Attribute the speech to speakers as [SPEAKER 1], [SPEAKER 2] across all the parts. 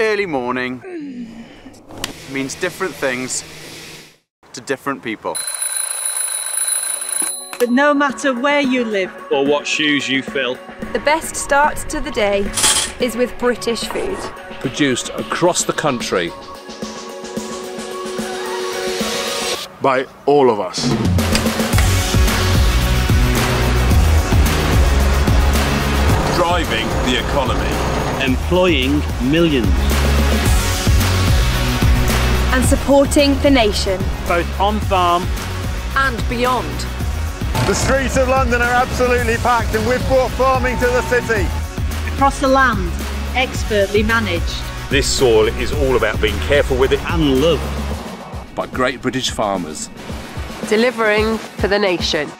[SPEAKER 1] early morning means different things to different people.
[SPEAKER 2] But no matter where you live,
[SPEAKER 3] or what shoes you fill.
[SPEAKER 4] The best start to the day is with British food.
[SPEAKER 5] Produced across the country.
[SPEAKER 6] By all of us.
[SPEAKER 7] Driving the economy.
[SPEAKER 3] Employing millions.
[SPEAKER 4] And supporting the nation.
[SPEAKER 3] Both on farm
[SPEAKER 4] and beyond.
[SPEAKER 8] The streets of London are absolutely packed and we've brought farming to the city.
[SPEAKER 2] Across the land, expertly managed.
[SPEAKER 7] This soil is all about being careful with it
[SPEAKER 3] and loved
[SPEAKER 5] by great British farmers.
[SPEAKER 4] Delivering for the nation.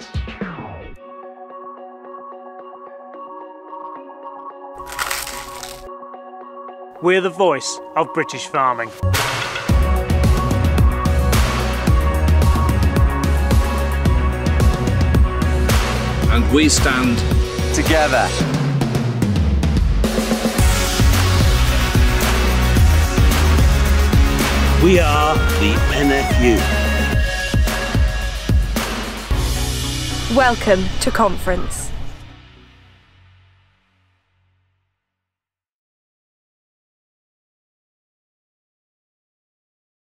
[SPEAKER 3] We're the voice of British farming.
[SPEAKER 5] And we stand
[SPEAKER 1] together.
[SPEAKER 3] We are the NFU.
[SPEAKER 4] Welcome to conference.